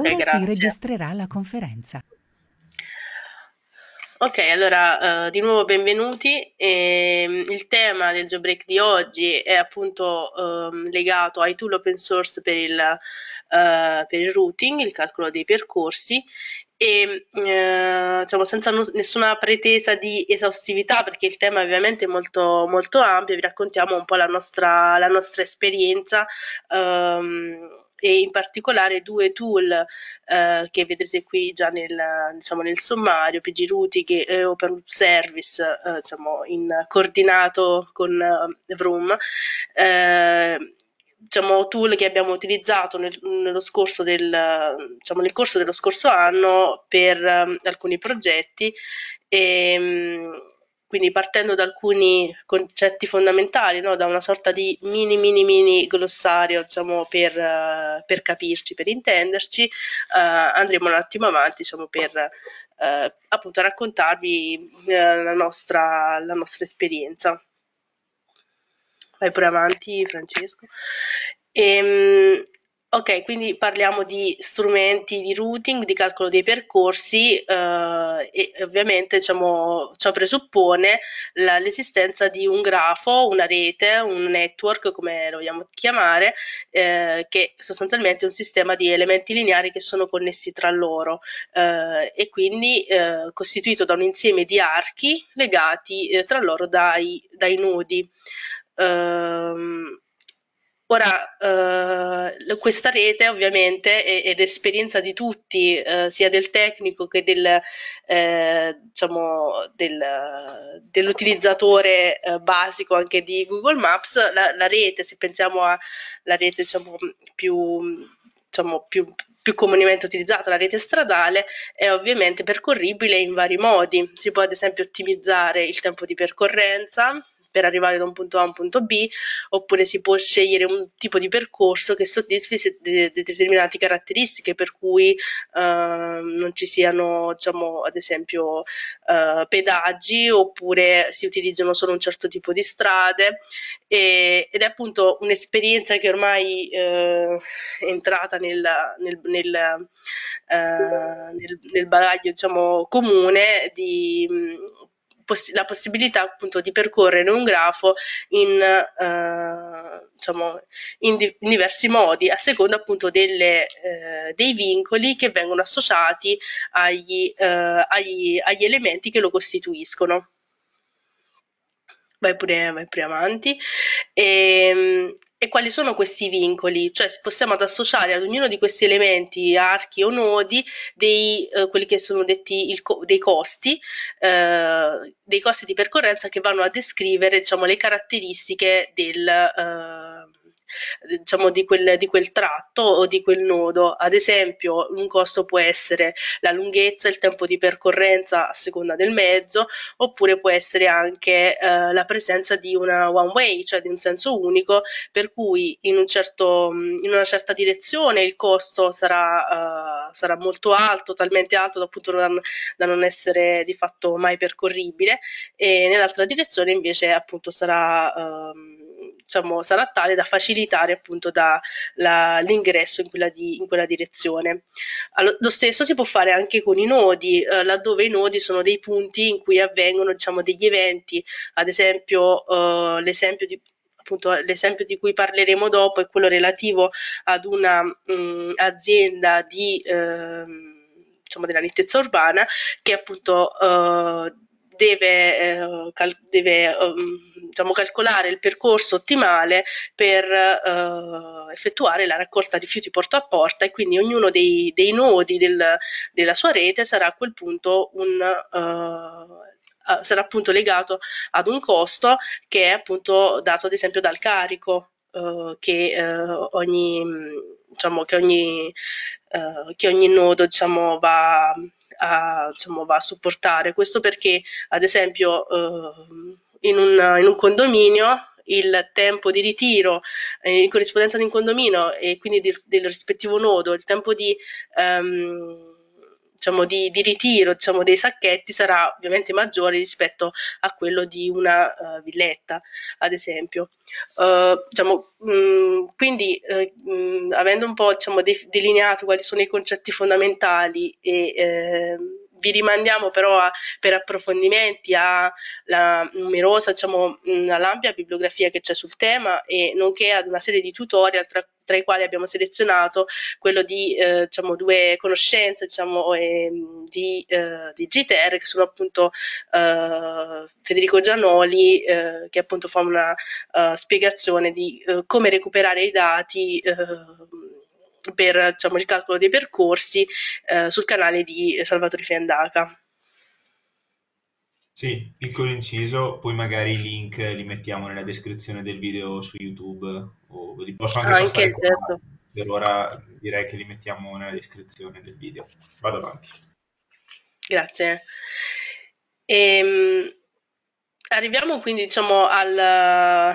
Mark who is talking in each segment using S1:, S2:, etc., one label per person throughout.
S1: Ora
S2: grazie.
S1: si registrerà la conferenza.
S2: Ok, allora uh, di nuovo benvenuti. E, um, il tema del jailbreak di oggi è appunto um, legato ai tool open source per il, uh, per il routing, il calcolo dei percorsi e uh, diciamo senza no, nessuna pretesa di esaustività perché il tema è ovviamente molto, molto ampio, vi raccontiamo un po' la nostra, la nostra esperienza. Um, e in particolare due tool eh, che vedrete qui già nel, diciamo, nel sommario, PG Routing e Open Service, eh, diciamo, in coordinato con eh, Vroom. Eh, diciamo, tool che abbiamo utilizzato nel, nello scorso del, diciamo, nel corso dello scorso anno per um, alcuni progetti e, um, quindi partendo da alcuni concetti fondamentali, no? da una sorta di mini mini mini glossario diciamo, per, uh, per capirci, per intenderci, uh, andremo un attimo avanti diciamo, per uh, appunto raccontarvi la nostra, la nostra esperienza. Vai pure avanti Francesco. E, ehm, Ok, quindi parliamo di strumenti di routing, di calcolo dei percorsi eh, e ovviamente diciamo, ciò presuppone la, l'esistenza di un grafo, una rete, un network, come lo vogliamo chiamare, eh, che sostanzialmente è un sistema di elementi lineari che sono connessi tra loro eh, e quindi eh, costituito da un insieme di archi legati eh, tra loro dai, dai nodi. Um, Ora, eh, questa rete ovviamente è, ed esperienza di tutti, eh, sia del tecnico che del, eh, diciamo, del, dell'utilizzatore eh, basico anche di Google Maps, la, la rete, se pensiamo alla rete diciamo, più, diciamo, più, più comunemente utilizzata, la rete stradale, è ovviamente percorribile in vari modi. Si può ad esempio ottimizzare il tempo di percorrenza, per arrivare da un punto A a un punto B, oppure si può scegliere un tipo di percorso che soddisfi de- de- determinate caratteristiche, per cui uh, non ci siano, diciamo, ad esempio, uh, pedaggi, oppure si utilizzano solo un certo tipo di strade, e, ed è appunto un'esperienza che ormai uh, è entrata nel, nel, nel, nel, nel bagaglio diciamo, comune di poss- la possibilità appunto di percorrere un grafo in, eh, diciamo, in, di- in, diversi modi a seconda appunto delle, eh, dei vincoli che vengono associati agli, eh, agli, agli elementi che lo costituiscono vai pure, vai pure avanti. E, ehm, e, quali sono questi vincoli? Cioè possiamo ad associare ad ognuno di questi elementi, archi o nodi, dei, eh, quelli che sono detti il, dei costi, eh, dei costi di percorrenza che vanno a descrivere diciamo, le caratteristiche del... Eh, diciamo di quel, di quel tratto o di quel nodo. Ad esempio, un costo può essere la lunghezza, il tempo di percorrenza a seconda del mezzo, oppure può essere anche eh, la presenza di una one way, cioè di un senso unico, per cui in, un certo, in una certa direzione il costo sarà, uh, sarà molto alto, talmente alto da, appunto non, da non essere di fatto mai percorribile, e nell'altra direzione invece appunto sarà, uh, diciamo, sarà tale da facilitare appunto da, la, l'ingresso in quella, di, in quella direzione. Allo, lo stesso si può fare anche con i nodi, eh, laddove i nodi sono dei punti in cui avvengono diciamo, degli eventi, ad esempio eh, l'esempio di appunto l'esempio di cui parleremo dopo è quello relativo ad una mh, azienda di eh, diciamo della nettezza urbana che appunto eh, deve, eh, cal- deve um, diciamo, calcolare il percorso ottimale per uh, effettuare la raccolta rifiuti porta a porta e quindi ognuno dei, dei nodi del, della sua rete sarà a quel punto un, uh, sarà appunto legato ad un costo che è appunto dato ad esempio dal carico uh, che ogni diciamo che ogni, che ogni nodo diciamo va a, diciamo, va a supportare. Questo perché, ad esempio, eh, in, un, in un condominio il tempo di ritiro eh, in corrispondenza di un condominio e quindi del, del rispettivo nodo, il tempo di, um, diciamo, di, di, ritiro diciamo, dei sacchetti sarà ovviamente maggiore rispetto a quello di una uh, villetta, ad esempio. Uh, diciamo, mh, mm, quindi, uh, mh, avendo un po' diciamo, de- delineato quali sono i concetti fondamentali e eh, vi rimandiamo però a, per approfondimenti alla numerosa, diciamo, all'ampia bibliografia che c'è sul tema e nonché ad una serie di tutorial tra, tra i quali abbiamo selezionato quello di eh, diciamo, due conoscenze diciamo, eh, di, eh, di GTR che sono appunto eh, Federico Gianoli eh, che appunto fa una uh, spiegazione di come recuperare i dati per diciamo, il calcolo dei percorsi eh, sul canale di Salvatore Fiandaca.
S3: Sì, piccolo inciso, poi magari i link li mettiamo nella descrizione del video su YouTube o li posso anche, anche certo. Per ora direi che li mettiamo nella descrizione del video. Vado avanti.
S2: Grazie. Ehm, arriviamo quindi diciamo al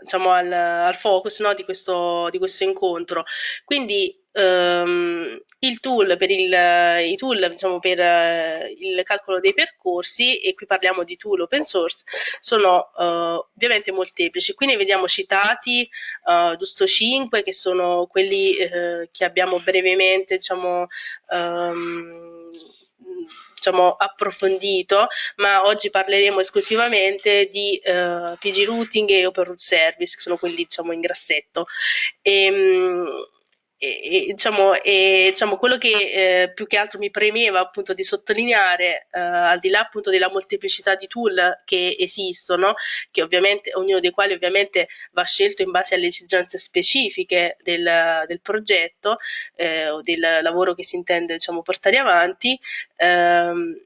S2: diciamo, al, al focus no, di, questo, di, questo, incontro. Quindi um, il tool per il, i tool diciamo, per uh, il calcolo dei percorsi, e qui parliamo di tool open source, sono uh, ovviamente molteplici. Qui ne vediamo citati uh, giusto 5, che sono quelli che abbiamo brevemente diciamo, um, diciamo, approfondito, ma oggi parleremo esclusivamente di uh, PG Routing e Open Route Service, che sono quelli diciamo, in grassetto. E, ehm, e, diciamo, e, diciamo, quello che eh, più che altro mi premeva appunto di sottolineare, eh, al di là appunto della molteplicità di tool che esistono, che ovviamente, ognuno dei quali ovviamente va scelto in base alle esigenze specifiche del, del progetto eh, o del lavoro che si intende diciamo, portare avanti, ehm,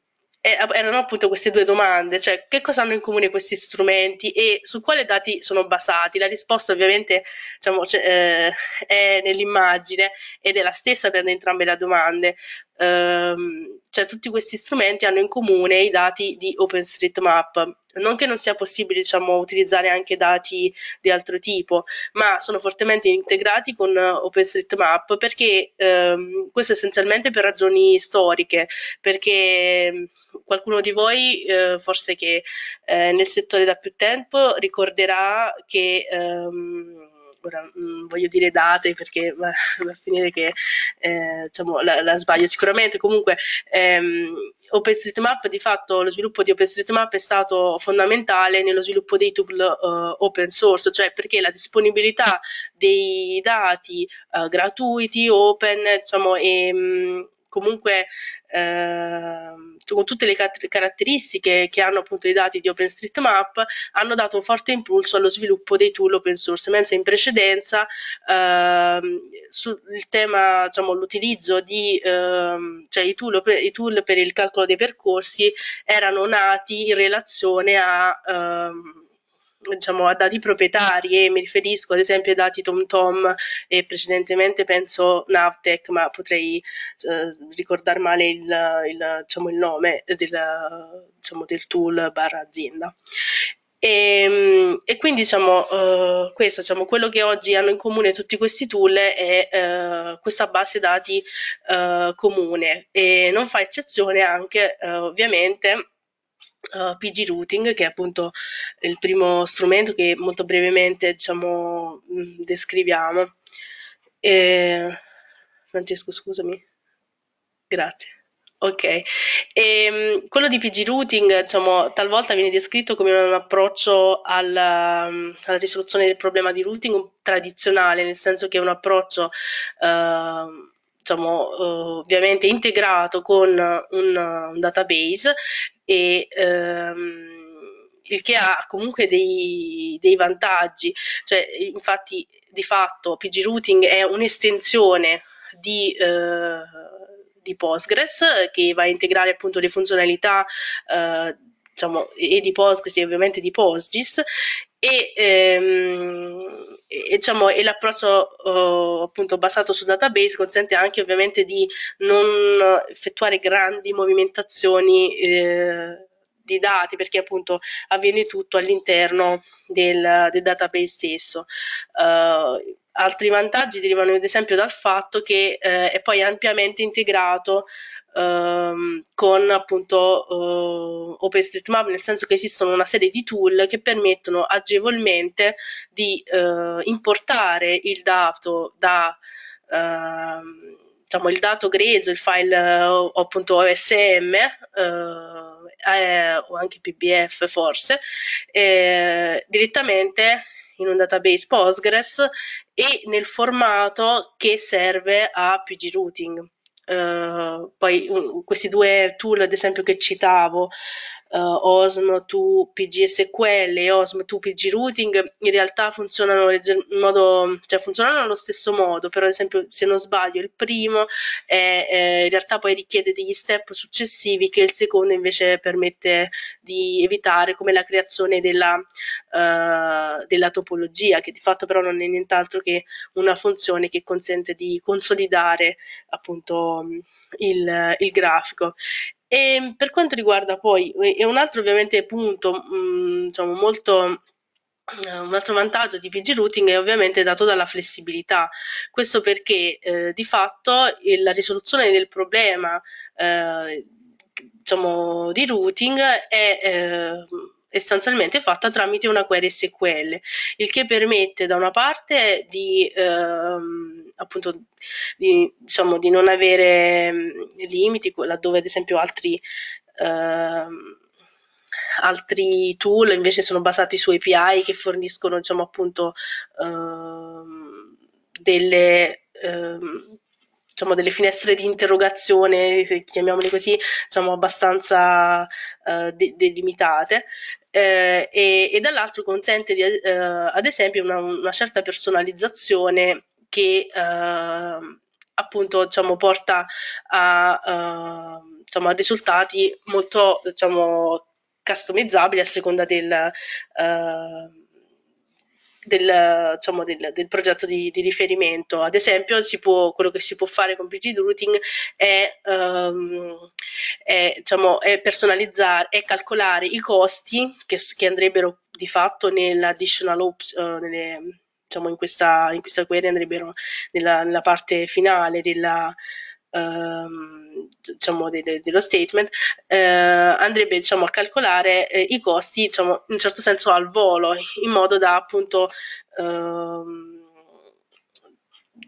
S2: erano appunto queste due domande, cioè che cosa hanno in comune questi strumenti e su quali dati sono basati? La risposta ovviamente diciamo, cioè, eh, è nell'immagine ed è la stessa per entrambe le domande ehm, cioè tutti questi strumenti hanno in comune i dati di OpenStreetMap. Non che non sia possibile diciamo, utilizzare anche dati di altro tipo, ma sono fortemente integrati con OpenStreetMap perché ehm, questo essenzialmente per ragioni storiche, perché ehm, qualcuno di voi eh, forse che eh, nel settore da più tempo ricorderà che ehm, ora non mm, voglio dire date perché va, va a finire che eh, diciamo, la, la, sbaglio. Sicuramente, comunque ehm, OpenStreetMap di fatto lo sviluppo di OpenStreetMap è stato fondamentale nello sviluppo dei tool uh, open source, cioè perché la disponibilità dei dati uh, gratuiti, open, diciamo, e, mh, mm, comunque eh, con tutte le caratteristiche che hanno appunto i dati di OpenStreetMap, hanno dato un forte impulso allo sviluppo dei tool open source, mentre in precedenza eh, sul tema, diciamo, l'utilizzo di eh, cioè i tool, i tool, per il calcolo dei percorsi erano nati in relazione a ehm, diciamo, a dati proprietari e mi riferisco ad esempio ai dati TomTom e precedentemente penso Navtec, ma potrei eh, ricordare male il, il, diciamo, il nome del, diciamo, del tool barra azienda. E, ehm, e, quindi diciamo uh, questo, diciamo, quello che oggi hanno in comune tutti questi tool è uh, questa base dati uh, comune e non fa eccezione anche ovviamente uh, PG Routing, che è appunto il primo strumento che molto brevemente diciamo, mm, descriviamo. E... Francesco, scusami. Grazie. Ok, e, ehm, quello di PG Routing diciamo, talvolta viene descritto come un approccio alla, mm, alla, risoluzione del problema di routing tradizionale, nel senso che è un approccio uh, diciamo, uh, ovviamente integrato con un, un database e ehm, il che ha comunque dei, dei, vantaggi, cioè infatti di fatto PG Routing è un'estensione di, eh, di Postgres che va a integrare appunto le funzionalità eh, diciamo, e di Postgres e ovviamente di PostGIS e, ehm, e, diciamo, e l'approccio uh, appunto basato su database consente anche ovviamente di non effettuare grandi movimentazioni eh, di dati perché appunto avviene tutto all'interno del, del database stesso. Uh, altri vantaggi derivano ad esempio dal fatto che eh, è poi ampiamente integrato ehm, con appunto eh, OpenStreetMap, nel senso che esistono una serie di tool che permettono agevolmente di eh, importare il dato da ehm, diciamo, il dato grezzo, il file o appunto OSM eh, o anche PBF forse, eh, direttamente in un database Postgres e nel formato che serve a PG routing. Uh, poi um, questi due tool, ad esempio, che citavo, uh, OSM to PGSQL e OSM to PG Routing, in realtà funzionano in modo, cioè funzionano allo stesso modo, però ad esempio se non sbaglio il primo è, è, in realtà poi richiede degli step successivi che il secondo invece permette di evitare, come la creazione della, uh, della topologia, che di fatto però non è nient'altro che una funzione che consente di consolidare appunto il, il grafico. E per quanto riguarda poi, e un altro ovviamente punto, diciamo, molto eh, un altro vantaggio di PG Routing è ovviamente dato dalla flessibilità. Questo perché eh, di fatto la risoluzione del problema eh, diciamo, di routing è eh, essenzialmente fatta tramite una query SQL, il che permette da una parte di, ehm, appunto, di, diciamo, di non avere mm, limiti, laddove ad esempio altri, ehm, altri tool invece sono basati su API che forniscono diciamo, appunto, ehm, delle ehm, diciamo, delle finestre di interrogazione, se chiamiamole così, diciamo, abbastanza uh, de- delimitate. Eh, e, e, dall'altro consente di, eh, ad esempio una, una, certa personalizzazione che eh, appunto diciamo, porta a, uh, diciamo, a, risultati molto diciamo, customizzabili a seconda del, uh, del, diciamo, del, del progetto di, di, riferimento. Ad esempio, può, quello che si può fare con PG Routing è, um, è, diciamo, è personalizzare e calcolare i costi che, che, andrebbero di fatto nell'additional ops, uh, nelle, diciamo, in questa, in questa query andrebbero nella, nella parte finale della, ehm, diciamo, de, dello statement, eh, andrebbe diciamo, a calcolare eh, i costi diciamo, in un certo senso al volo, in modo da appunto ehm,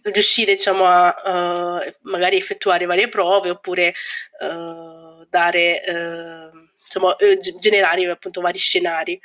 S2: riuscire diciamo, a uh, magari effettuare varie prove oppure uh, dare, uh, diciamo, generare appunto vari scenari.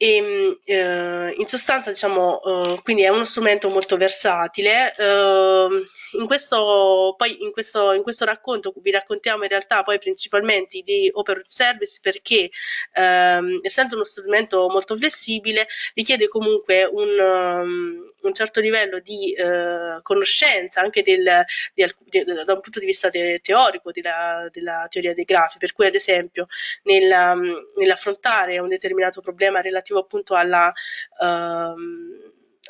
S2: E, eh, in sostanza, diciamo, eh, quindi è uno strumento molto versatile. Eh, in, questo, poi in, questo, in questo racconto vi raccontiamo in realtà poi principalmente di Open Service perché, ehm, essendo uno strumento molto flessibile, richiede comunque un, um, un certo livello di eh, conoscenza anche del, di, di, da un punto di vista te, teorico della, della, teoria dei grafi. Per cui, ad esempio, nella, nell'affrontare un determinato problema relativo relativo appunto alla, uh,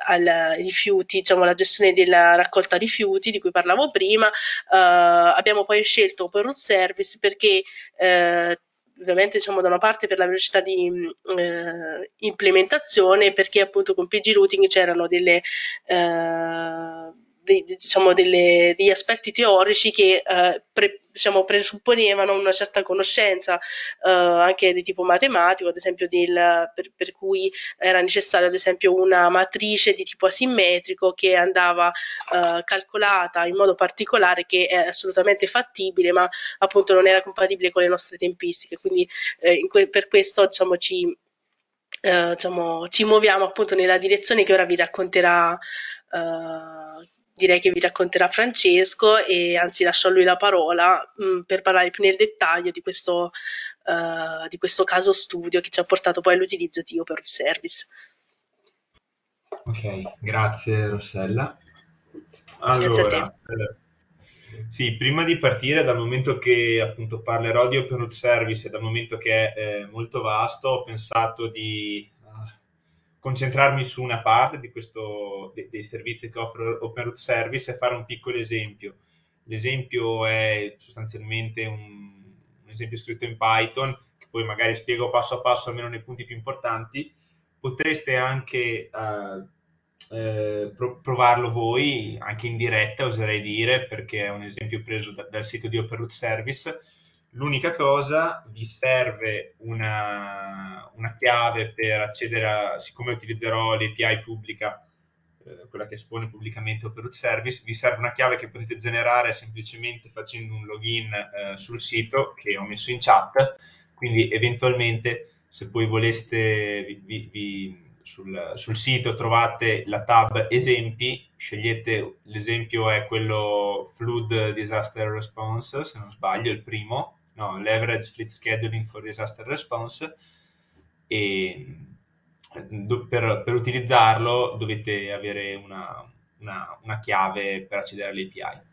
S2: al rifiuti, diciamo la gestione della raccolta rifiuti di cui parlavo prima, uh, abbiamo poi scelto Open Root Service perché uh, ovviamente diciamo da una parte per la velocità di eh, implementazione perché appunto con PG Routing c'erano delle eh, dei, diciamo, delle, degli aspetti teorici che eh, pre, diciamo, presupponevano una certa conoscenza eh, anche di tipo matematico, ad esempio del, per, per, cui era necessaria ad esempio una matrice di tipo asimmetrico che andava eh, calcolata in modo particolare che è assolutamente fattibile ma appunto non era compatibile con le nostre tempistiche, quindi eh, que- per questo diciamo, ci, Uh, diciamo, ci muoviamo appunto nella direzione che ora vi racconterà uh, direi che vi racconterà Francesco e anzi lascio a lui la parola mh, mm, per parlare più nel dettaglio di questo, uh, di questo caso studio che ci ha portato poi all'utilizzo di Open Service.
S3: Ok, grazie Rossella. Allora, eh, sì, prima di partire, dal momento che appunto parlerò di Open Service e dal momento che è eh, molto vasto, ho pensato di concentrarmi su una parte di questo, de, dei servizi che offre Open Root Service e fare un piccolo esempio. L'esempio è sostanzialmente un, un esempio scritto in Python, che poi magari spiego passo a passo almeno nei punti più importanti. Potreste anche uh, eh, provarlo voi anche in diretta, oserei dire, perché è un esempio preso da, dal sito di Open Service. L'unica cosa, vi serve una, una chiave per accedere a, siccome utilizzerò l'API pubblica, eh, quella che espone pubblicamente Open Service, vi serve una chiave che potete generare semplicemente facendo un login eh, sul sito che ho messo in chat, quindi eventualmente se poi voleste vi, vi, sul, sul, sito trovate la tab esempi, scegliete l'esempio è quello Flood Disaster Response, se non sbaglio, il primo, no, Leverage Fleet Scheduling for Disaster Response e per, per utilizzarlo dovete avere una, una, una chiave per accedere all'API.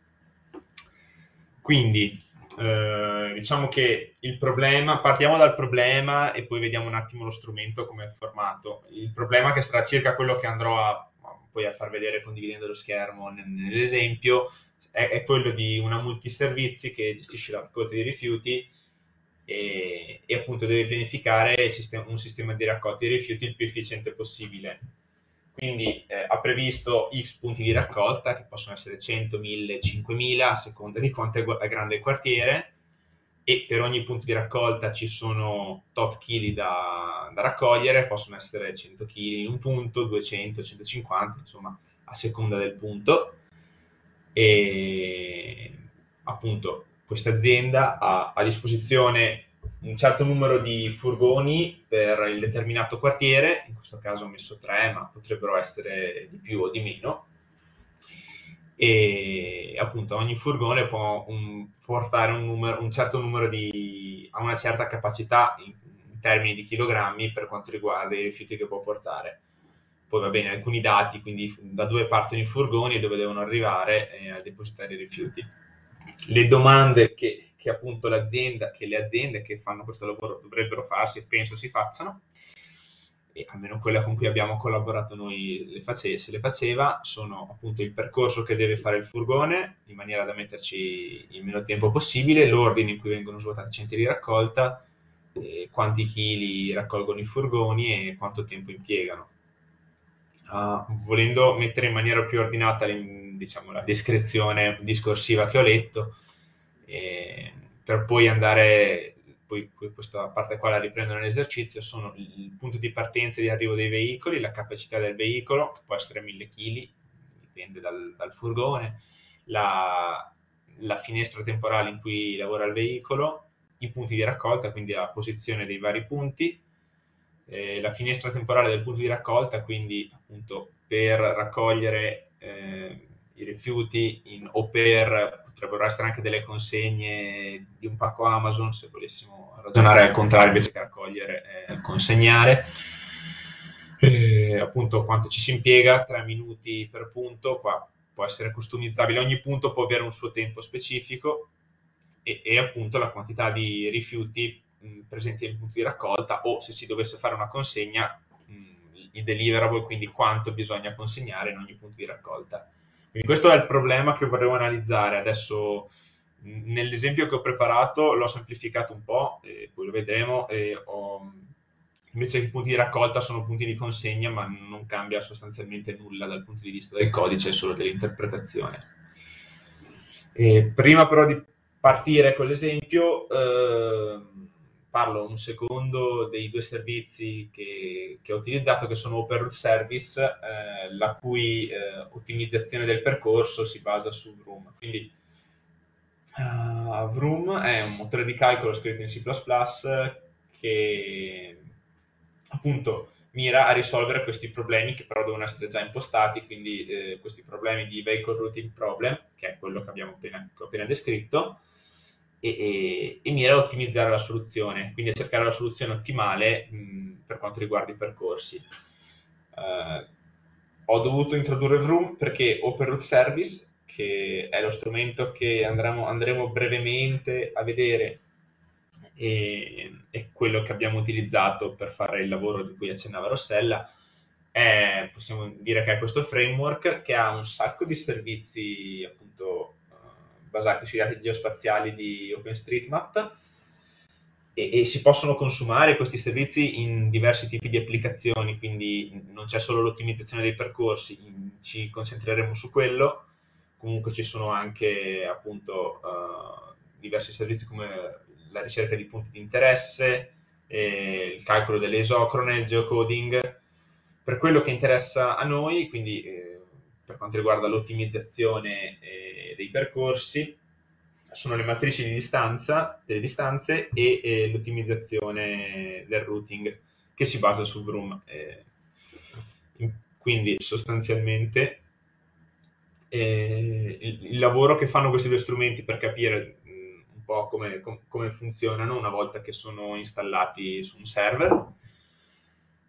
S3: Quindi eh, diciamo che il problema, partiamo dal problema e poi vediamo un attimo lo strumento come è formato. Il problema che sarà circa quello che andrò a, poi a far vedere condividendo lo schermo nell'esempio è, è quello di una multiservizi che gestisce la raccolta di rifiuti e, e appunto deve pianificare sistema, un sistema di raccolta di rifiuti il più efficiente possibile. Quindi eh, ha previsto X punti di raccolta, che possono essere 100, 1000, 5000, a seconda di quanto è grande il quartiere, e per ogni punto di raccolta ci sono tot chili da, da raccogliere, possono essere 100 kg in un punto, 200, 150, insomma, a seconda del punto. E appunto questa azienda ha a disposizione un certo numero di furgoni per il determinato quartiere, in questo caso ho messo tre, ma potrebbero essere di più o di meno, e appunto ogni furgone può un, portare un, numero, un, certo numero di, ha una certa capacità in, in, termini di chilogrammi per quanto riguarda i rifiuti che può portare. Poi va bene, alcuni dati, quindi da dove partono i furgoni e dove devono arrivare eh, a depositare i rifiuti. Le domande che che appunto l'azienda, che le aziende che fanno questo lavoro dovrebbero farsi e penso si facciano, e almeno quella con cui abbiamo collaborato noi le face, se le faceva, sono appunto il percorso che deve fare il furgone in maniera da metterci il meno tempo possibile, l'ordine in cui vengono svuotati i centri di raccolta, quanti chili raccolgono i furgoni e quanto tempo impiegano. Uh, volendo mettere in maniera più ordinata diciamo, la descrizione discorsiva che ho letto, eh, per poi andare, poi, poi, questa parte qua la riprendo nell'esercizio, sono il punto di partenza e di arrivo dei veicoli, la capacità del veicolo, che può essere 1000 kg, dipende dal, dal furgone, la, la, finestra temporale in cui lavora il veicolo, i punti di raccolta, quindi la posizione dei vari punti, eh, la finestra temporale del punto di raccolta, quindi appunto per raccogliere eh, i rifiuti in, o per potrebbero essere anche delle consegne di un pacco Amazon se volessimo ragionare al contrario invece che raccogliere eh, consegnare. E, appunto quanto ci si impiega 3 minuti per punto qua può essere customizzabile. Ogni punto può avere un suo tempo specifico e, e appunto la quantità di rifiuti mh, presenti nei punti di raccolta o se si dovesse fare una consegna i deliverable quindi quanto bisogna consegnare in ogni punto di raccolta quindi questo è il problema che vorremmo analizzare. Adesso nell'esempio che ho preparato l'ho semplificato un po', poi lo vedremo, ho, invece che i punti di raccolta sono punti di consegna, ma non cambia sostanzialmente nulla dal punto di vista del codice, è solo dell'interpretazione. E prima però di partire con l'esempio, eh, parlo un secondo dei due servizi che, che ho utilizzato, che sono Open Route Service, eh, la cui eh, ottimizzazione del percorso si basa su Vroom. Quindi uh, Vroom è un motore di calcolo scritto in C++ che appunto mira a risolvere questi problemi che però devono essere già impostati, quindi eh, questi problemi di vehicle routing problem, che è quello che abbiamo appena, che ho appena descritto, e, e, e mira a ottimizzare la soluzione, quindi a cercare la soluzione ottimale mh, per quanto riguarda i percorsi. Uh, ho dovuto introdurre Vroom perché Open Route Service, che è lo strumento che andremo, andremo brevemente a vedere, e, è quello che abbiamo utilizzato per fare il lavoro di cui accennava Rossella, è, possiamo dire che è questo framework che ha un sacco di servizi appunto basati sui dati geospaziali di OpenStreetMap, e, e, si possono consumare questi servizi in diversi tipi di applicazioni, quindi non c'è solo l'ottimizzazione dei percorsi, ci concentreremo su quello, comunque ci sono anche appunto uh, diversi servizi come la ricerca di punti di interesse, eh, il calcolo delle isocrone, il geocoding. Per quello che interessa a noi, quindi eh, per quanto riguarda l'ottimizzazione eh, dei percorsi, sono le matrici di distanza, delle distanze e, e l'ottimizzazione del routing che si basa su Vroom. Eh, quindi sostanzialmente eh, il, il, lavoro che fanno questi due strumenti per capire mh, un po' come, com, come funzionano una volta che sono installati su un server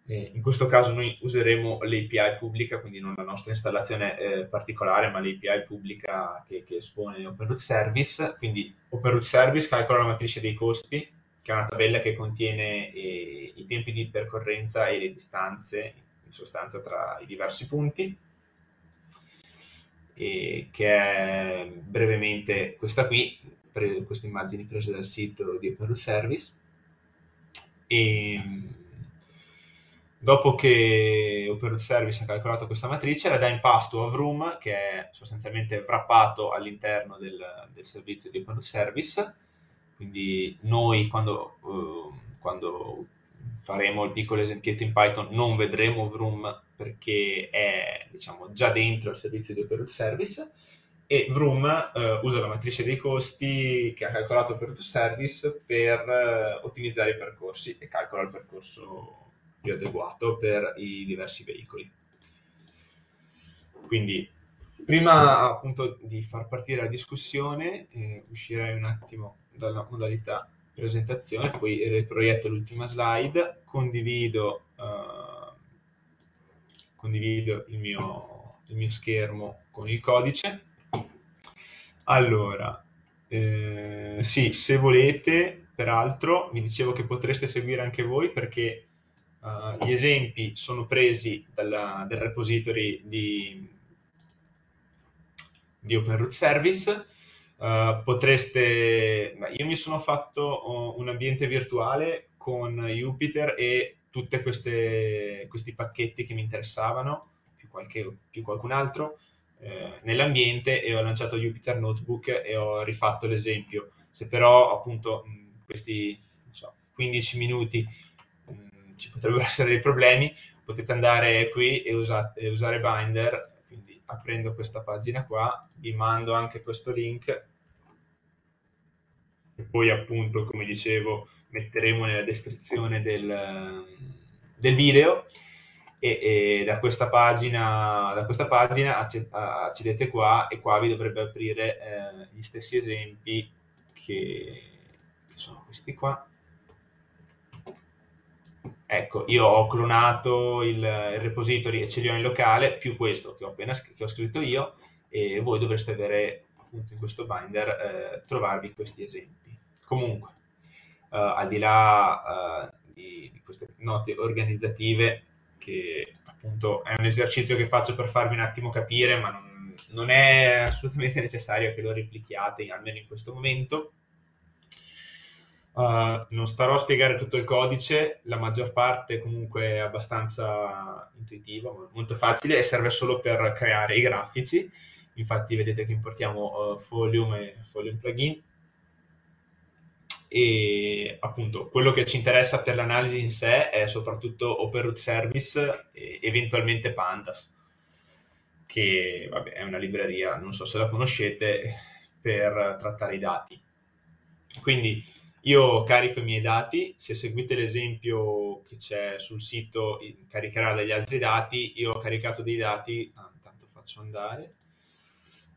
S3: eh, in questo caso noi useremo l'API pubblica, quindi non la nostra installazione eh, particolare, ma l'API pubblica che, che espone OpenRoot Service. Quindi OpenRoot Service calcola la matrice dei costi, che è una tabella che contiene eh, i tempi di percorrenza e le distanze, in sostanza, tra i diversi punti, che è brevemente questa qui, queste immagini prese dal sito di OpenRoot Service. E, Dopo che Open Service ha calcolato questa matrice, la dà in pasto a Vroom, che è sostanzialmente wrappato all'interno del, del servizio di Open Service. Quindi noi, quando, uh, quando, faremo il piccolo esempietto in Python, non vedremo Vroom perché è diciamo, già dentro il servizio di Open Service. E Vroom uh, usa la matrice dei costi che ha calcolato Open Service per uh, ottimizzare i percorsi e calcola il percorso più adeguato per i diversi veicoli. Quindi, prima appunto di far partire la discussione, eh, uscirei un attimo dalla modalità presentazione, poi riproietto l'ultima slide, condivido, uh, condivido il, mio, il mio schermo con il codice. Allora, eh, sì, se volete, peraltro, mi dicevo che potreste seguire anche voi perché Uh, gli esempi sono presi dalla, dal repository di, di OpenRoot Service. Uh, potreste, io mi sono fatto un ambiente virtuale con Jupyter e tutti questi pacchetti che mi interessavano, più, qualche, più qualcun altro, eh, nell'ambiente e ho lanciato Jupyter Notebook e ho rifatto l'esempio. Se però appunto questi so, 15 minuti ci potrebbero essere dei problemi, potete andare qui e, usa- e usare Binder, quindi aprendo questa pagina qua, vi mando anche questo link. E poi appunto, come dicevo, metteremo nella descrizione del, del video. E, e, da questa pagina, da questa pagina accedete qua e qua vi dovrebbe aprire eh, gli stessi esempi che, che sono questi qua Ecco, io ho clonato il, il repository e ce li ho in locale, più questo che ho appena che ho scritto io, e voi dovreste avere appunto in questo binder eh, trovarvi questi esempi. Comunque, eh, al di là eh, di, di, queste note organizzative, che appunto è un esercizio che faccio per farvi un attimo capire, ma non, non è assolutamente necessario che lo replichiate, almeno in questo momento. Uh, non starò a spiegare tutto il codice, la maggior parte comunque è abbastanza intuitiva, molto facile e serve solo per creare i grafici. Infatti vedete che importiamo uh, Folium e Folium plugin. E appunto quello che ci interessa per l'analisi in sé è soprattutto OpenRoot Service e eventualmente Pandas, che vabbè, è una libreria, non so se la conoscete, per trattare i dati. Quindi io carico i miei dati, se seguite l'esempio che c'è sul sito caricherà degli altri dati, io ho caricato dei dati, ah, intanto faccio andare,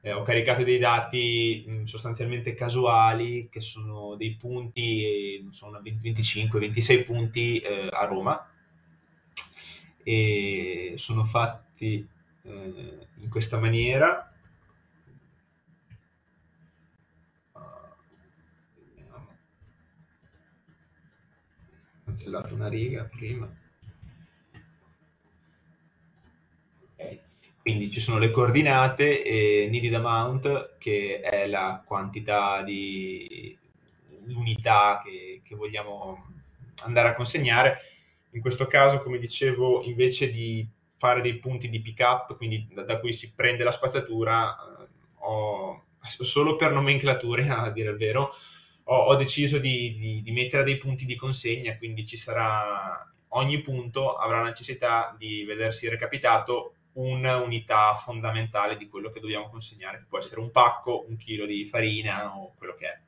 S3: eh, ho caricato dei dati mh, sostanzialmente casuali che sono dei punti, non so, 25-26 punti eh, a Roma. E sono fatti eh, in questa maniera cancellato una riga prima. Okay. Quindi ci sono le coordinate e needed amount che è la quantità di l'unità che, che vogliamo andare a consegnare. In questo caso, come dicevo, invece di fare dei punti di pick up, quindi da, da cui si prende la spazzatura, eh, ho, solo per nomenclature, a dire il vero, ho, ho deciso di, di, di, mettere dei punti di consegna, quindi ci sarà ogni punto avrà necessità di vedersi recapitato un'unità fondamentale di quello che dobbiamo consegnare, che può essere un pacco, un chilo di farina o quello che è.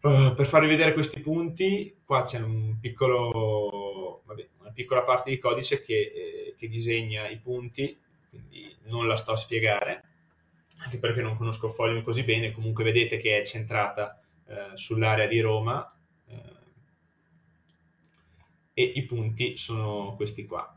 S3: Uh, per farvi vedere questi punti, qua c'è un piccolo, vabbè, una piccola parte di codice che, eh, che, disegna i punti, quindi non la sto a spiegare, anche perché non conosco Folium così bene, comunque vedete che è centrata eh, sull'area di Roma eh, e i punti sono questi qua.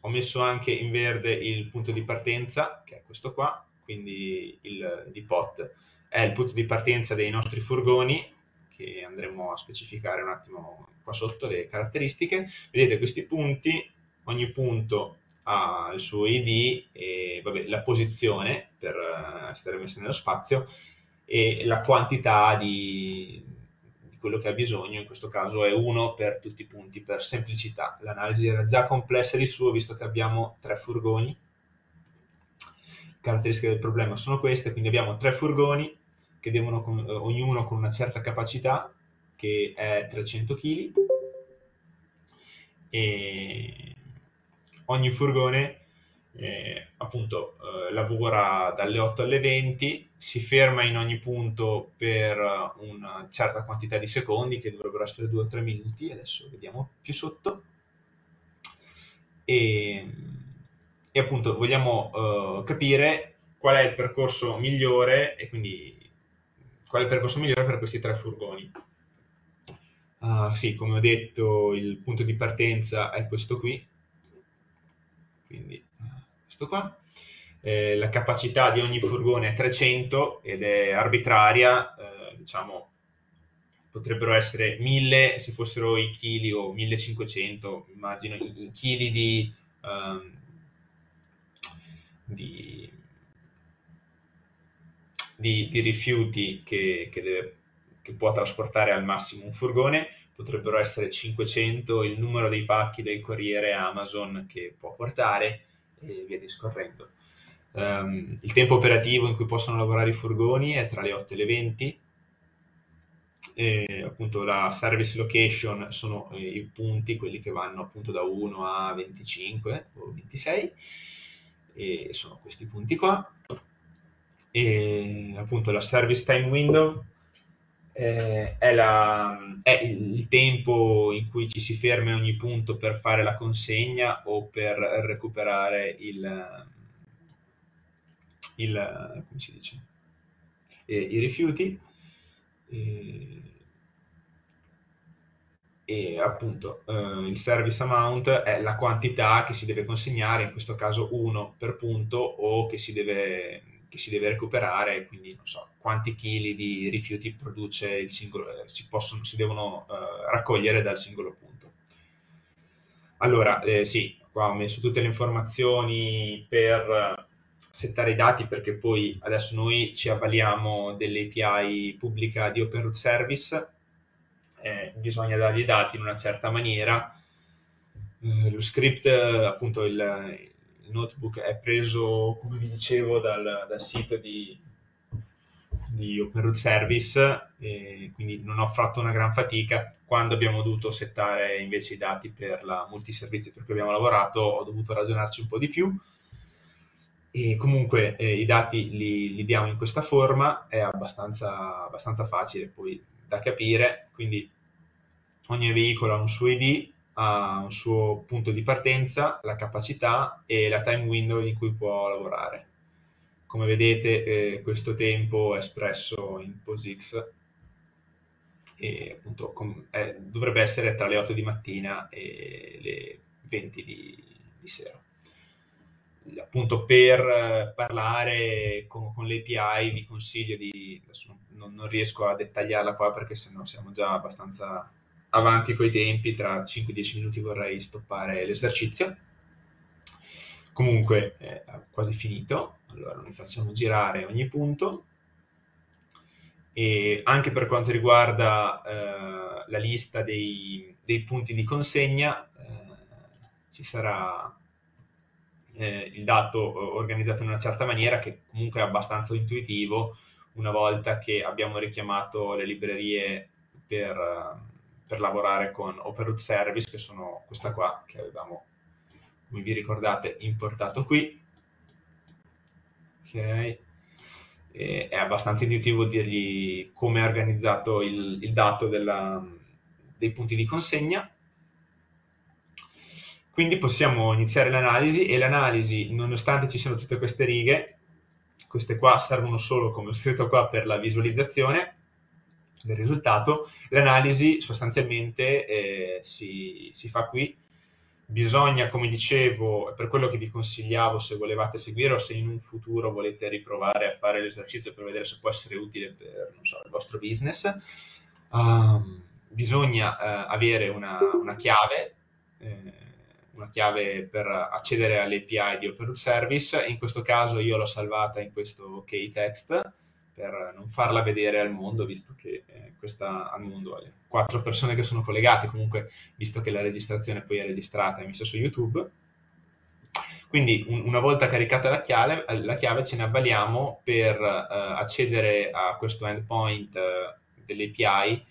S3: Ho messo anche in verde il punto di partenza, che è questo qua, quindi il depot è il punto di partenza dei nostri furgoni, che andremo a specificare un attimo qua sotto le caratteristiche. Vedete questi punti, ogni punto ha il suo ID e vabbè, la posizione per eh, essere messo nello spazio e la quantità di, quello che ha bisogno, in questo caso è 1 per tutti i punti, per semplicità. L'analisi era già complessa di suo, visto che abbiamo tre furgoni. Caratteristiche del problema sono queste, quindi abbiamo tre furgoni che devono, con, eh, ognuno con una certa capacità, che è 300 kg, e ogni furgone eh, appunto eh, lavora dalle 8 alle 20, si ferma in ogni punto per una certa quantità di secondi, che dovrebbero essere 2 o 3 minuti, adesso vediamo più sotto. E, e appunto vogliamo uh, capire qual è il percorso migliore e quindi qual è il percorso migliore per questi tre furgoni. Uh, sì, come ho detto, il punto di partenza è questo qui, quindi questo qua. Eh, la capacità di ogni furgone è 300 ed è arbitraria, eh, diciamo potrebbero essere 1000 se fossero i chili o 1500, immagino i, i chili di, um, di, di, di, rifiuti che, che, deve, che può trasportare al massimo un furgone, potrebbero essere 500 il numero dei pacchi del corriere Amazon che può portare e via discorrendo. Um, il tempo operativo in cui possono lavorare i furgoni è tra le 8 e le 20. E, appunto la service location sono eh, i punti, quelli che vanno appunto da 1 a 25 o 26 e sono questi punti qua. E appunto la service time window eh, è, la, è, il tempo in cui ci si ferma in ogni punto per fare la consegna o per recuperare il, il come si dice, eh, i rifiuti. E, e appunto eh, il service amount è la quantità che si deve consegnare, in questo caso 1 per punto o che si deve che si deve recuperare, quindi non so quanti chili di rifiuti produce il singolo, eh, si, possono, si devono eh, raccogliere dal singolo punto. Allora, eh, sì, qua ho messo tutte le informazioni per settare i dati perché poi adesso noi ci avvaliamo dell'API pubblica di Open Root Service, eh, bisogna dargli i dati in una certa maniera. Eh, lo script, appunto, il notebook è preso, come vi dicevo, dal, dal sito di, di Open Service, quindi non ho fatto una gran fatica. Quando abbiamo dovuto settare invece i dati per la multiservizio per cui abbiamo lavorato, ho dovuto ragionarci un po' di più. E comunque eh, i dati li, li, diamo in questa forma, è abbastanza, abbastanza facile poi da capire, quindi ogni veicolo ha un suo ID, ha un suo punto di partenza, la capacità e la time window in cui può lavorare. Come vedete eh, questo tempo è espresso in POSIX e appunto com- è, dovrebbe essere tra le 8 di mattina e le 20 di, di sera. Appunto per eh, parlare con, con l'API vi consiglio di, adesso non, non riesco a dettagliarla qua perché sennò siamo già abbastanza avanti coi tempi, tra 5-10 minuti vorrei stoppare l'esercizio. Comunque è quasi finito, allora noi facciamo girare ogni punto e anche per quanto riguarda eh, la lista dei, dei, punti di consegna eh, ci sarà eh, il dato organizzato in una certa maniera che comunque è abbastanza intuitivo una volta che abbiamo richiamato le librerie per, per lavorare con Operate Service che sono questa qua che avevamo come vi ricordate importato qui. Ok. E è abbastanza intuitivo dirgli come è organizzato il, il dato della, dei punti di consegna. Quindi possiamo iniziare l'analisi e l'analisi, nonostante ci siano tutte queste righe, queste qua servono solo, come ho scritto qua, per la visualizzazione del risultato, l'analisi sostanzialmente eh, si, si fa qui. Bisogna, come dicevo, per quello che vi consigliavo se volevate seguire o se in un futuro volete riprovare a fare l'esercizio per vedere se può essere utile per so, il vostro business, um, bisogna uh, avere una, una chiave, eh, una chiave per accedere all'API di Open Service, in questo caso io l'ho salvata in questo key text, per non farla vedere al mondo, visto che eh, questa al mondo alle quattro persone che sono collegate, comunque visto che la registrazione poi è registrata e messa su YouTube. Quindi un, una volta caricata la chiave, la chiave, ce ne avvaliamo per eh, accedere a questo endpoint eh, dell'API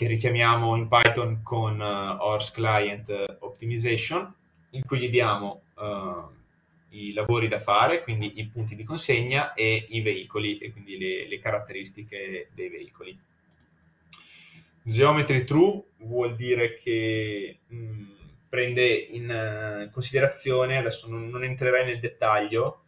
S3: che richiamiamo in Python con uh, Horse Client Optimization, in cui gli diamo uh, i lavori da fare, quindi i punti di consegna e i veicoli e quindi le, le caratteristiche dei veicoli. Geometry True vuol dire che mh, mm, prende in uh, considerazione, adesso non, non entrerei nel dettaglio,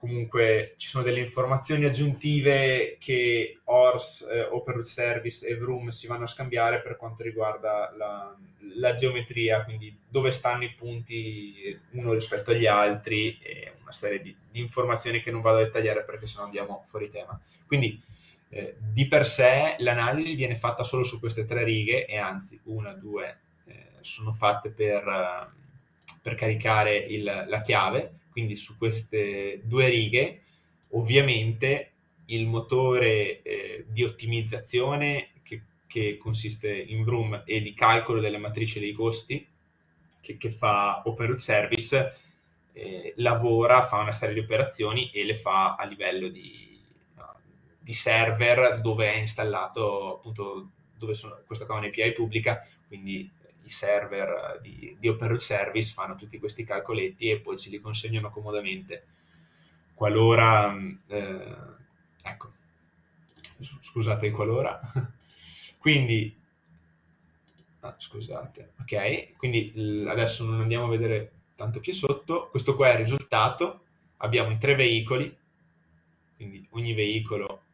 S3: comunque ci sono delle informazioni aggiuntive che ORS, eh, Open Service e Vroom si vanno a scambiare per quanto riguarda la, la, geometria, quindi dove stanno i punti uno rispetto agli altri e una serie di, di informazioni che non vado a dettagliare perché sennò andiamo fuori tema. Quindi eh, di per sé l'analisi viene fatta solo su queste tre righe e anzi una, due eh, sono fatte per, uh, per caricare il, la chiave quindi su queste due righe, ovviamente il motore eh, di ottimizzazione che, che, consiste in Vroom e di calcolo della matrice dei costi che, che fa Open Service eh, lavora, fa una serie di operazioni e le fa a livello di, di server dove è installato appunto dove sono, questa è un'API pubblica, quindi server di, di Open Service fanno tutti questi calcoletti e poi ce li consegnano comodamente. Qualora, eh, ecco, scusate, qualora, quindi, ah, scusate, ok, quindi adesso non andiamo a vedere tanto più sotto, questo qua è il risultato, abbiamo i tre veicoli, quindi ogni veicolo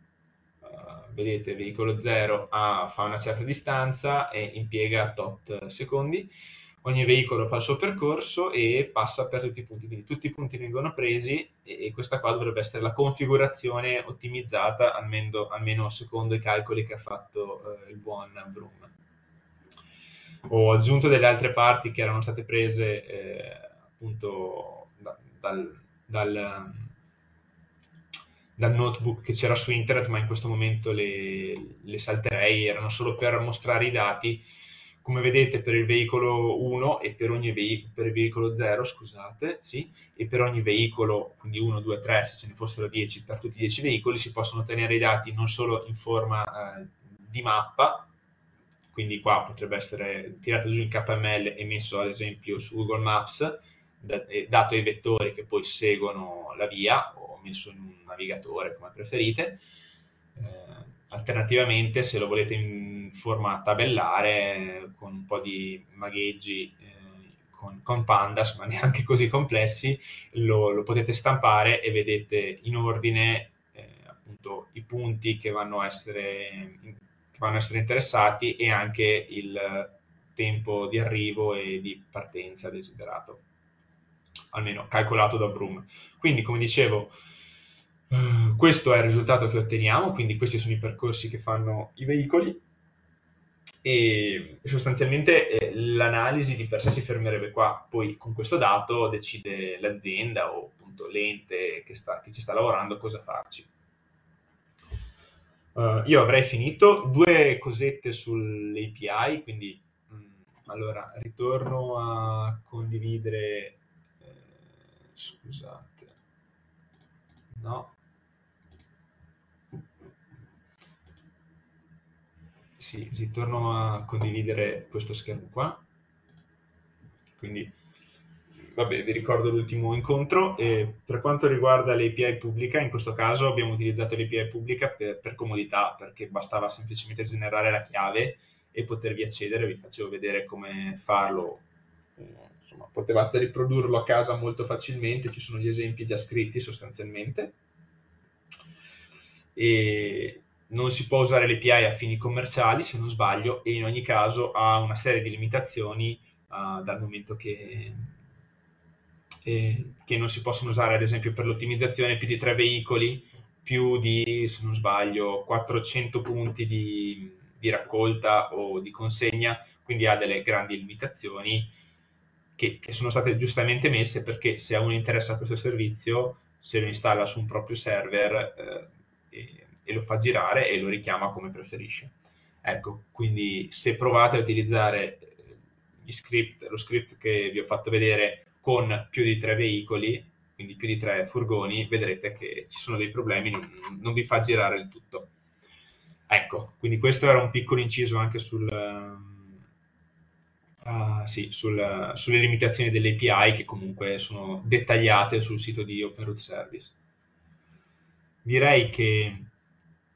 S3: vedete veicolo 0 ha, fa una certa distanza e impiega tot secondi, ogni veicolo fa il suo percorso e passa per tutti i punti, quindi tutti i punti vengono presi e, questa qua dovrebbe essere la configurazione ottimizzata almeno, almeno secondo i calcoli che ha fatto eh, il buon Vroom. Ho aggiunto delle altre parti che erano state prese eh, appunto da, dal, dal dal notebook che c'era su internet, ma in questo momento le, le salterei, erano solo per mostrare i dati. Come vedete per il veicolo 1 e per, ogni veicolo, per il veicolo 0, scusate, sì, e per ogni veicolo, quindi 1, 2, 3, se ce ne fossero 10, per tutti i 10 veicoli si possono ottenere i dati non solo in forma eh, di mappa, quindi qua potrebbe essere tirato giù in KML e messo ad esempio su Google Maps, dato ai vettori che poi seguono la via o messo in un navigatore come preferite. Eh, alternativamente se lo volete in forma tabellare con un po' di magheggi eh, con, con, pandas ma neanche così complessi lo, lo, potete stampare e vedete in ordine eh, appunto i punti che vanno, a essere, che vanno a essere interessati e anche il tempo di arrivo e di partenza desiderato almeno calcolato da Broom. Quindi, come dicevo, eh, questo è il risultato che otteniamo, quindi questi sono i percorsi che fanno i veicoli e sostanzialmente eh, l'analisi di per sé si fermerebbe qua, poi con questo dato decide l'azienda o appunto l'ente che, sta, che ci sta lavorando cosa farci. Uh, io avrei finito due cosette sull'API, quindi mh, mm, allora ritorno a condividere. Eh, scusate, no. Sì, ritorno a condividere questo schermo qua. Quindi vabbè, vi ricordo l'ultimo incontro. E per quanto riguarda l'API pubblica, in questo caso abbiamo utilizzato l'API pubblica per, per, comodità, perché bastava semplicemente generare la chiave e potervi accedere. Vi facevo vedere come farlo. Insomma, potevate riprodurlo a casa molto facilmente, ci sono gli esempi già scritti sostanzialmente. E non si può usare l'API a fini commerciali, se non sbaglio, e in ogni caso ha una serie di limitazioni uh, dal momento che eh, che non si possono usare ad esempio per l'ottimizzazione più di tre veicoli, più di, se non sbaglio, 400 punti di, di raccolta o di consegna, quindi ha delle grandi limitazioni che, che, sono state giustamente messe perché se a uno interessa questo servizio, se lo installa su un proprio server eh, e, e, lo fa girare e lo richiama come preferisce. Ecco, quindi se provate a utilizzare gli script, lo script che vi ho fatto vedere con più di tre veicoli, quindi più di tre furgoni, vedrete che ci sono dei problemi, non, non vi fa girare il tutto. Ecco, quindi questo era un piccolo inciso anche sul, uh, sì, sul, sulle limitazioni delle API che comunque sono dettagliate sul sito di OpenRoot Service. Direi che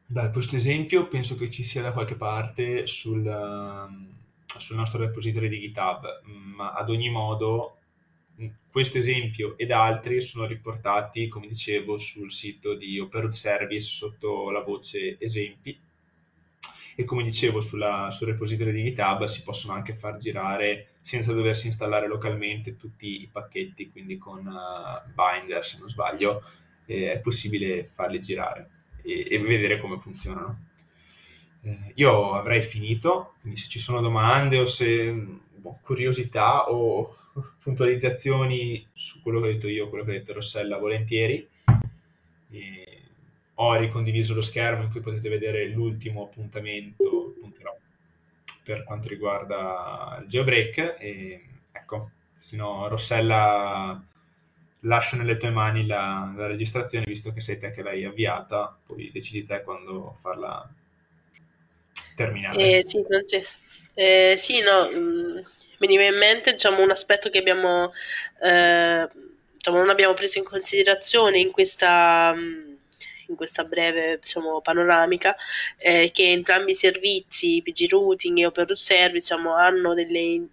S3: da questo esempio penso che ci sia da qualche parte sul, uh, sul nostro repository di GitHub, ma ad ogni modo questo esempio ed altri sono riportati, come dicevo, sul sito di Operate Service sotto la voce esempi e come dicevo sulla, sul repository di GitHub si possono anche far girare senza doversi installare localmente tutti i pacchetti, quindi con uh, Binder se non sbaglio eh, è possibile farli girare e, e vedere come funzionano. Eh, io avrei finito, quindi se ci sono domande o se boh, curiosità o puntualizzazioni su quello che ho detto io, quello che ha detto Rossella, volentieri. E ho ricondiviso lo schermo in cui potete vedere l'ultimo appuntamento appunterò, per quanto riguarda il jailbreak. E ecco, se no Rossella lascio nelle tue mani la, la, registrazione, visto che sei te che l'hai avviata, poi decidi te quando farla terminare.
S2: Eh, sì, eh, sì, no, mh, mm, veniva in mente diciamo, un aspetto che abbiamo, eh, diciamo, non abbiamo preso in considerazione in questa, in questa breve diciamo, panoramica, eh, che entrambi i servizi, PG Routing e Open Service, diciamo, hanno delle, eh,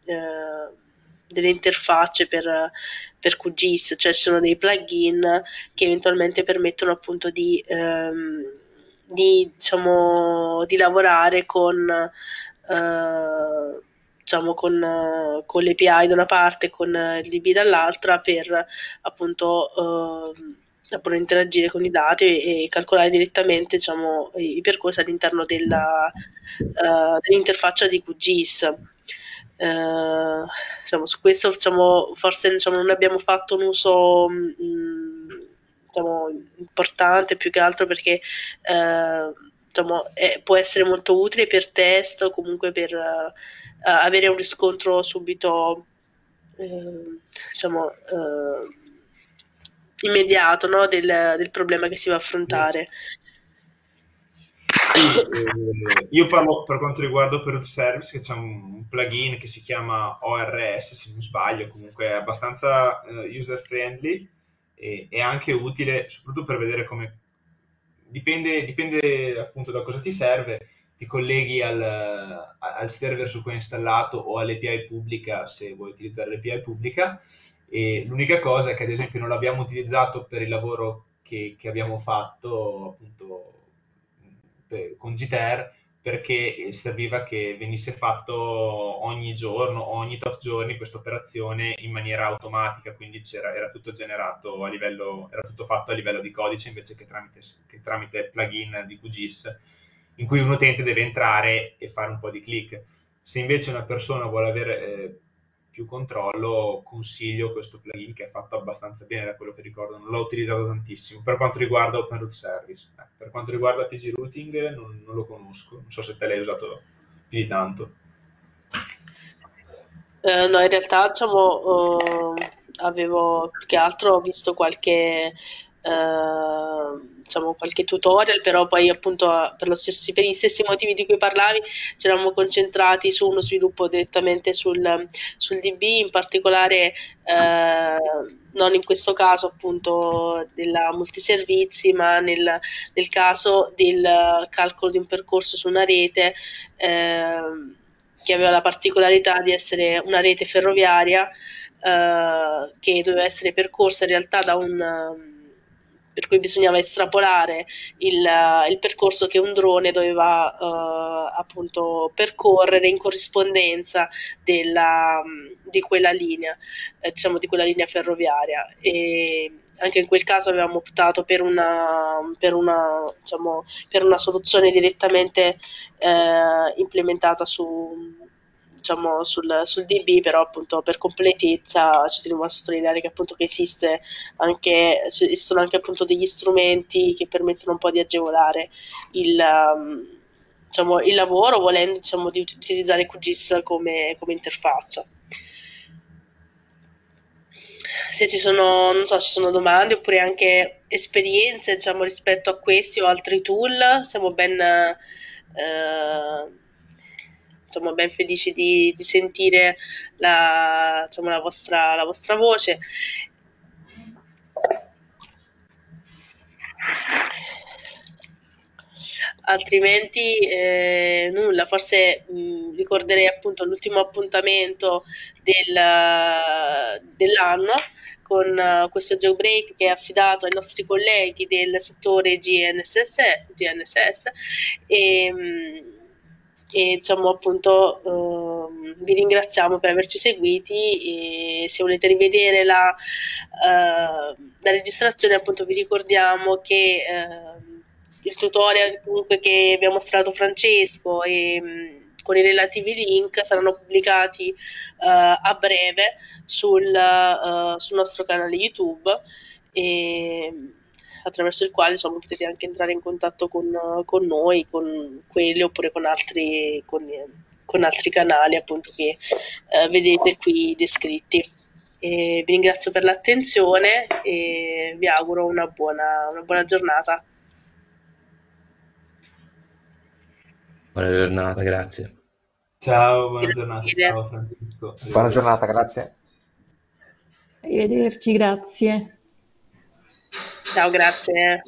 S2: delle interfacce per, per QGIS, cioè ci sono dei plugin che eventualmente permettono appunto di, ehm, di, diciamo, di lavorare con eh, diciamo, con, con l'API da una parte e con il DB dall'altra per appunto uh, interagire con i dati e, calcolare direttamente diciamo, i, percorsi all'interno della, uh, dell'interfaccia di QGIS. Uh, diciamo, su questo diciamo, forse diciamo, non abbiamo fatto un uso mh, mm, diciamo, importante più che altro perché uh, è, può essere molto utile per test o comunque per uh, avere un riscontro subito diciamo immediato no, del, del, problema che si va a affrontare.
S3: Sì, eh, io parlo per quanto riguarda Operate Service che c'è un, plugin che si chiama ORS se non sbaglio, comunque è abbastanza uh, user friendly e, e anche utile soprattutto per vedere come dipende, dipende appunto da cosa ti serve ti colleghi al, al, server su cui è installato o all'API pubblica se vuoi utilizzare l'API pubblica. E l'unica cosa è che ad esempio non l'abbiamo utilizzato per il lavoro che, che abbiamo fatto appunto per, con GTR perché serviva che venisse fatto ogni giorno, ogni tot giorni questa operazione in maniera automatica, quindi era tutto generato a livello, era tutto fatto a livello di codice invece che tramite, che tramite plugin di QGIS in cui un utente deve entrare e fare un po' di click. Se invece una persona vuole avere eh, più controllo, consiglio questo plugin che è fatto abbastanza bene da quello che ricordo, non l'ho utilizzato tantissimo. Per quanto riguarda Open Root Service, eh, per quanto riguarda PG Routing non, non, lo conosco, non so se te l'hai usato più di tanto.
S2: Eh, no, in realtà diciamo, uh, avevo più che altro visto qualche Uh, diciamo qualche tutorial, però poi appunto per, stesso, per, gli stessi motivi di cui parlavi ci eravamo concentrati su uno sviluppo direttamente sul, sul DB, in particolare uh, non in questo caso appunto della multiservizi, ma nel, nel caso del calcolo di un percorso su una rete. Uh, che aveva la particolarità di essere una rete ferroviaria eh, che doveva essere percorsa in realtà da un per cui bisognava estrapolare il, il percorso che un drone doveva uh, appunto percorrere in corrispondenza della, di quella linea, eh, diciamo di quella linea ferroviaria. E anche in quel caso avevamo optato per una, per una, diciamo, per una soluzione direttamente eh, implementata su, diciamo, sul, sul, DB, però appunto per completezza ci tenevo a sottolineare che appunto che esiste anche, esistono anche appunto degli strumenti che permettono un po' di agevolare il, um, diciamo, il lavoro volendo diciamo, di utilizzare QGIS come, come interfaccia. Se ci sono, non so, ci sono domande oppure anche esperienze diciamo, rispetto a questi o altri tool, siamo ben, eh, insomma, ben felici di, di sentire la, insomma, la, vostra, la vostra voce. altrimenti eh, nulla, forse mh, ricorderei appunto l'ultimo appuntamento del, dell'anno con uh, questo jailbreak che è affidato ai nostri colleghi del settore GNSS, GNSS e, mh, e diciamo appunto uh, vi ringraziamo per averci seguiti e se volete rivedere la, uh, la registrazione appunto vi ricordiamo che uh, il tutorial comunque che vi ha mostrato Francesco e um, con i relativi link saranno pubblicati a breve sul, sul nostro canale YouTube. E attraverso il quale insomma, potete anche entrare in contatto con, con noi, con quelli oppure con altri, con, con altri canali appunto che eh, vedete qui descritti. E vi ringrazio per l'attenzione e vi auguro una buona, una buona giornata.
S4: Buona giornata, grazie.
S3: Ciao, buona grazie. giornata. Ciao Francisco.
S5: Buona giornata, grazie.
S6: Arrivederci, grazie.
S2: Ciao, grazie.